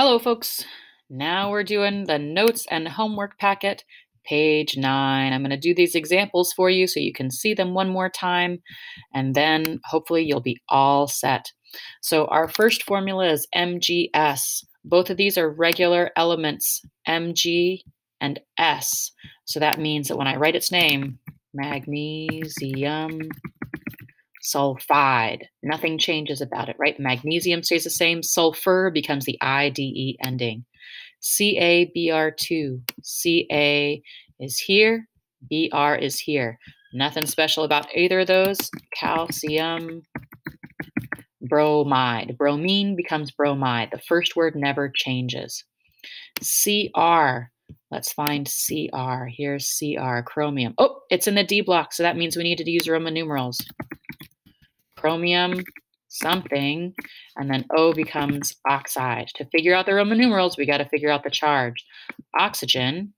Hello, folks. Now we're doing the notes and homework packet, page nine. I'm going to do these examples for you so you can see them one more time, and then hopefully you'll be all set. So, our first formula is MGS. Both of these are regular elements, Mg and S. So, that means that when I write its name, magnesium sulfide. Nothing changes about it, right? Magnesium stays the same. Sulfur becomes the IDE ending. CaBr2. Ca is here, Br is here. Nothing special about either of those. Calcium bromide. Bromine becomes bromide. The first word never changes. Cr. Let's find Cr. Here's Cr, chromium. Oh, it's in the D block, so that means we needed to use Roman numerals chromium something, and then O becomes oxide. To figure out the Roman numerals, we got to figure out the charge. Oxygen,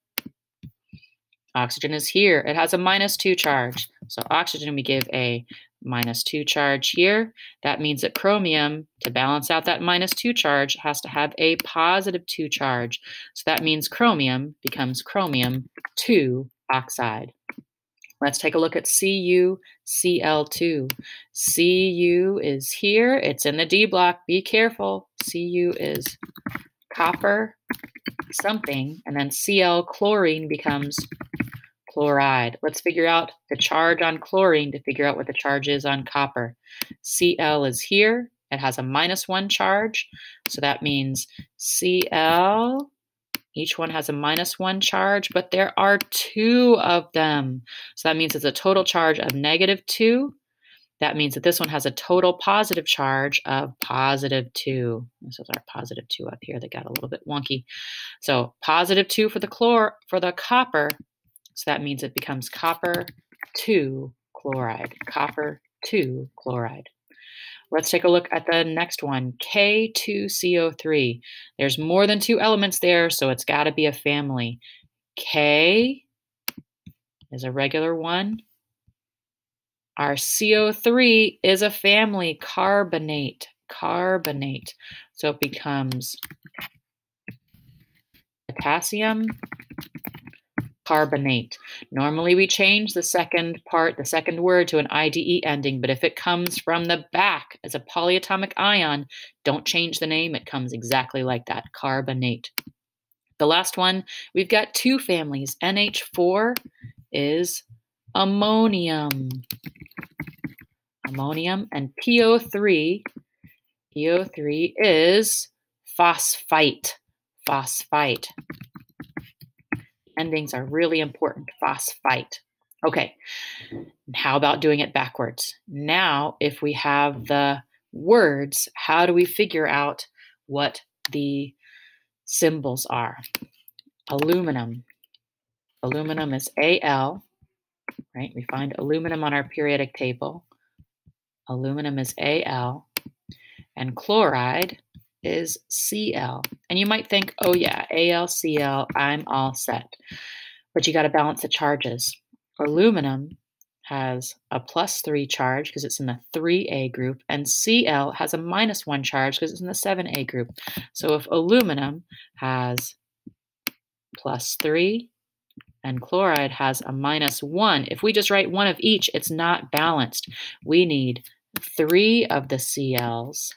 oxygen is here. It has a minus 2 charge. So oxygen, we give a minus 2 charge here. That means that chromium, to balance out that minus 2 charge, has to have a positive 2 charge. So that means chromium becomes chromium 2 oxide. Let's take a look at CuCl2. Cu is here. It's in the D block. Be careful. Cu is copper something, and then Cl chlorine becomes chloride. Let's figure out the charge on chlorine to figure out what the charge is on copper. Cl is here. It has a minus one charge. So that means Cl each one has a minus one charge, but there are two of them. So that means it's a total charge of negative two. That means that this one has a total positive charge of positive two. This is our positive two up here that got a little bit wonky. So positive two for the chlor for the copper. So that means it becomes copper two chloride. Copper two chloride. Let's take a look at the next one, K2CO3. There's more than two elements there, so it's got to be a family. K is a regular one. Our CO3 is a family, carbonate, carbonate. So it becomes potassium carbonate. Normally we change the second part, the second word to an IDE ending, but if it comes from the back as a polyatomic ion, don't change the name. It comes exactly like that, carbonate. The last one, we've got two families. NH4 is ammonium. Ammonium and PO3, PO3 is phosphite. Phosphite endings are really important. Phosphite. Okay, how about doing it backwards? Now, if we have the words, how do we figure out what the symbols are? Aluminum. Aluminum is Al, right? We find aluminum on our periodic table. Aluminum is Al. And chloride is Cl. And you might think, oh yeah, AlCl, I'm all set. But you got to balance the charges. Aluminum has a plus 3 charge because it's in the 3A group, and Cl has a minus 1 charge because it's in the 7A group. So if aluminum has plus 3 and chloride has a minus 1, if we just write one of each, it's not balanced. We need three of the Cls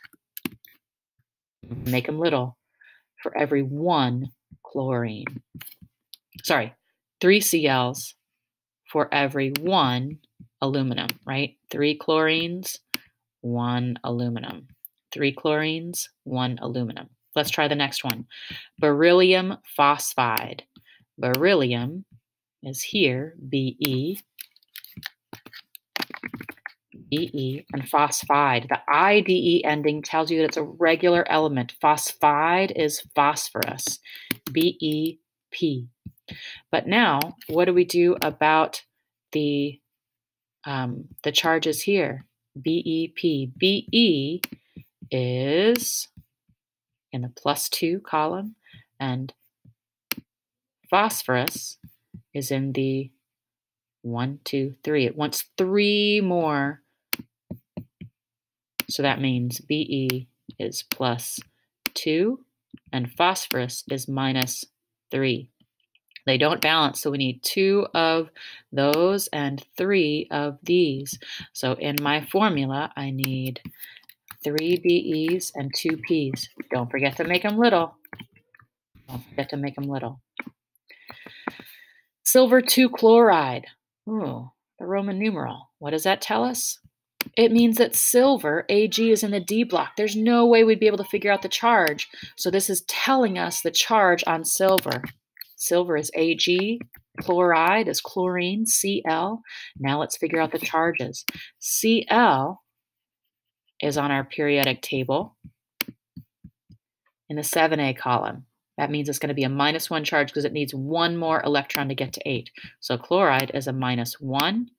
Mm-hmm. make them little, for every one chlorine. Sorry, three Cls for every one aluminum, right? Three chlorines, one aluminum. Three chlorines, one aluminum. Let's try the next one. Beryllium phosphide. Beryllium is here, Be. E and phosphide. The IDE ending tells you that it's a regular element. Phosphide is phosphorus, BEP. But now, what do we do about the um, the charges here? BEP. BE is in the plus two column, and phosphorus is in the one, two, three. It wants three more so that means BE is plus 2 and phosphorus is minus 3. They don't balance, so we need two of those and three of these. So in my formula, I need three BEs and two Ps. Don't forget to make them little. Don't forget to make them little. Silver 2 chloride. Ooh, the Roman numeral. What does that tell us? It means that silver, Ag, is in the D block. There's no way we'd be able to figure out the charge. So this is telling us the charge on silver. Silver is Ag, chloride is chlorine, Cl. Now let's figure out the charges. Cl is on our periodic table in the 7a column. That means it's going to be a minus 1 charge because it needs one more electron to get to 8. So chloride is a minus 1.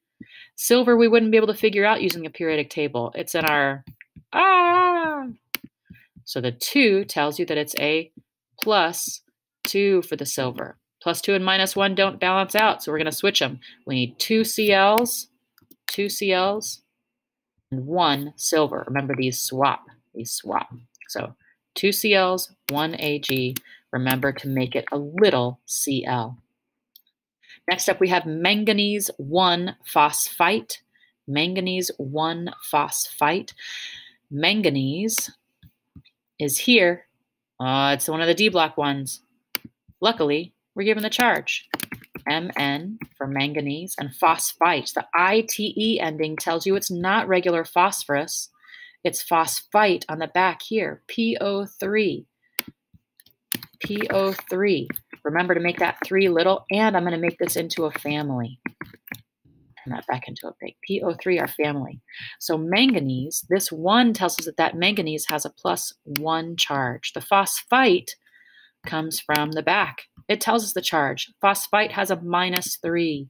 Silver we wouldn't be able to figure out using a periodic table. It's in our... Ah! So the 2 tells you that it's a plus 2 for the silver. Plus 2 and minus 1 don't balance out, so we're going to switch them. We need 2 CLs, 2 CLs, and 1 silver. Remember, these swap. These swap. So 2 CLs, 1 AG. Remember to make it a little Cl. Next up, we have manganese 1 phosphite. Manganese 1 phosphite. Manganese is here. Uh, it's one of the D block ones. Luckily, we're given the charge. Mn for manganese and phosphite. The ITE ending tells you it's not regular phosphorus. It's phosphite on the back here, PO3. PO3. Remember to make that three little, and I'm going to make this into a family. Turn that back into a big. PO3, our family. So manganese, this one tells us that that manganese has a plus one charge. The phosphite comes from the back. It tells us the charge. Phosphite has a minus three.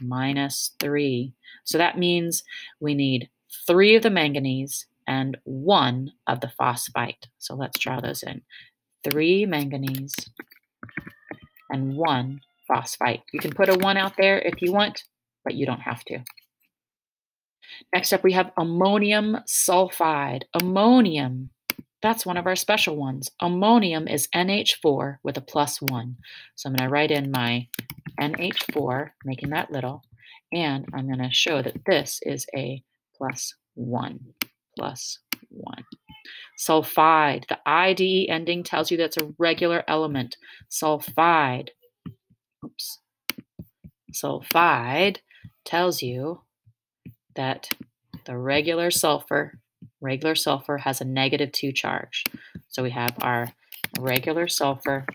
Minus three. So that means we need three of the manganese and one of the phosphite. So let's draw those in three manganese, and one phosphite. You can put a one out there if you want, but you don't have to. Next up, we have ammonium sulfide. Ammonium, that's one of our special ones. Ammonium is NH4 with a plus one. So I'm going to write in my NH4, making that little, and I'm going to show that this is a plus one, plus one. Sulfide, the IDE ending tells you that's a regular element. Sulfide, oops, sulfide tells you that the regular sulfur, regular sulfur has a negative 2 charge. So we have our regular sulfur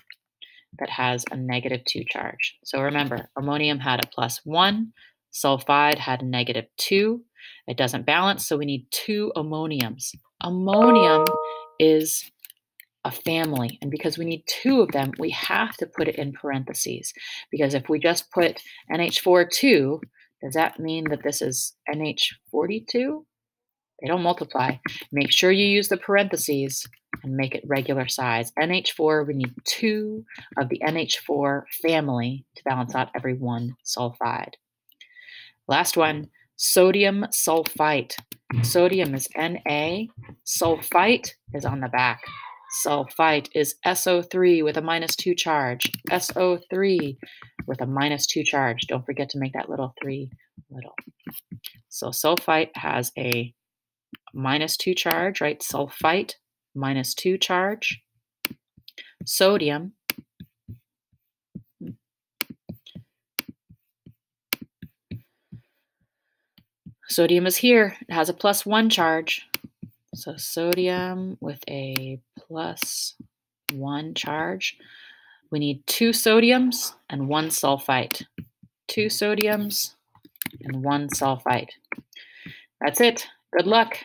that has a negative 2 charge. So remember, ammonium had a plus 1, sulfide had a negative 2. It doesn't balance, so we need two ammoniums. Ammonium is a family, and because we need two of them, we have to put it in parentheses. Because if we just put NH4 2, does that mean that this is NH42? They don't multiply. Make sure you use the parentheses and make it regular size. NH4, we need two of the NH4 family to balance out every one sulfide. Last one, sodium sulfite. Sodium is Na, sulfite is on the back. Sulfite is SO3 with a minus 2 charge. SO3 with a minus 2 charge. Don't forget to make that little 3 little. So sulfite has a minus 2 charge, right? Sulfite, minus 2 charge. Sodium Sodium is here. It has a plus one charge. So sodium with a plus one charge. We need two sodiums and one sulfite. Two sodiums and one sulfite. That's it. Good luck.